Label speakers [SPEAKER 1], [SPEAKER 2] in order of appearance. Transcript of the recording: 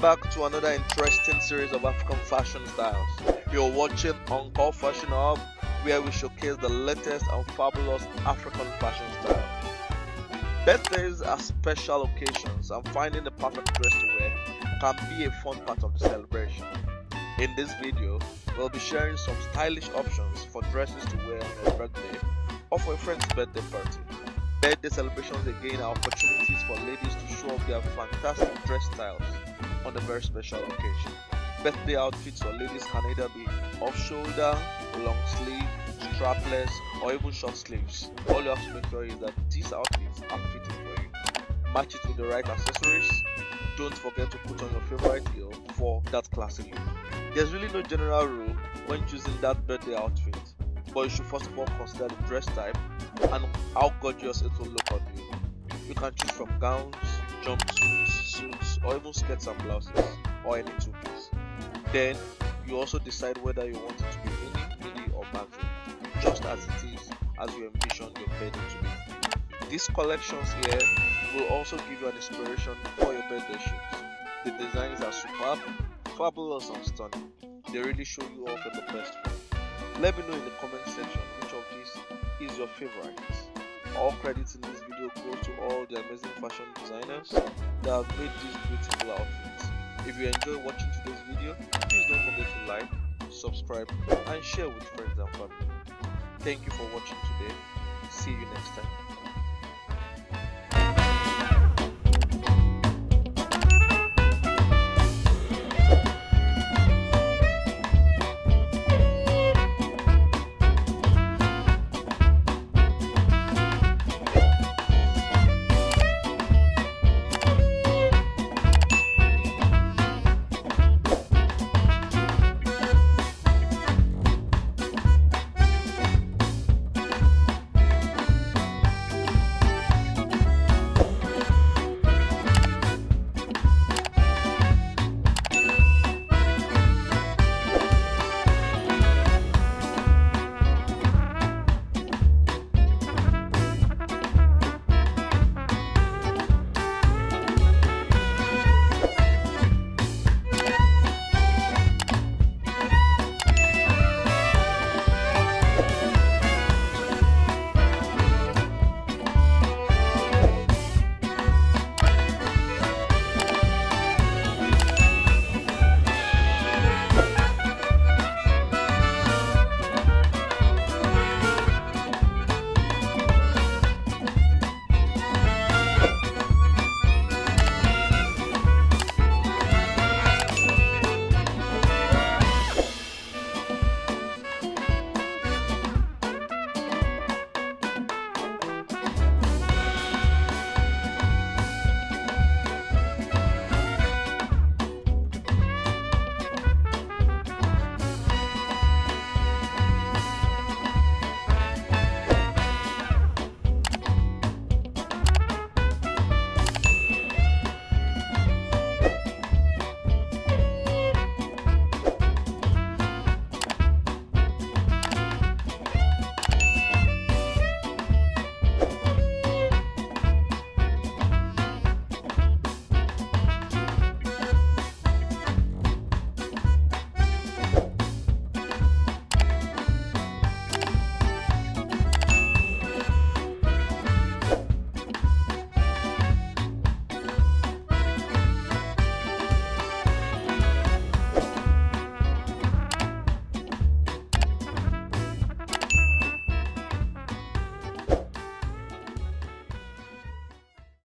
[SPEAKER 1] Back to another interesting series of African fashion styles. You're watching Encore Fashion Hub, where we showcase the latest and fabulous African fashion styles. Birthdays are special occasions, and finding the perfect dress to wear can be a fun part of the celebration. In this video, we'll be sharing some stylish options for dresses to wear on your birthday or for a friend's birthday party. Birthday celebrations again are opportunities for ladies to show off their fantastic dress styles on a very special occasion. Birthday outfits for ladies can either be off shoulder, long sleeve, strapless, or even short sleeves. All you have to make sure is that these outfits are fitting for you. Match it with the right accessories. Don't forget to put on your favorite heel for that classic look. There's really no general rule when choosing that birthday outfit, but you should first of all consider the dress type and how gorgeous it will look on you. You can choose from gowns, jumpsuits, suits, or even skirts and blouses, or any two piece. Then you also decide whether you want it to be mini, midi, or maxi, just as it is as you envision your birthday to be. These collections here will also give you an inspiration for your birthday shoots. The designs are superb, fabulous, and stunning. They really show you off in the best form. Let me know in the comment section which of these is your favorite. All credits in this video goes to all the amazing fashion designers that have made these beautiful outfits. If you enjoy watching today's video, please don't forget to like, subscribe, and share with friends and family. Thank you for watching today. See you next time.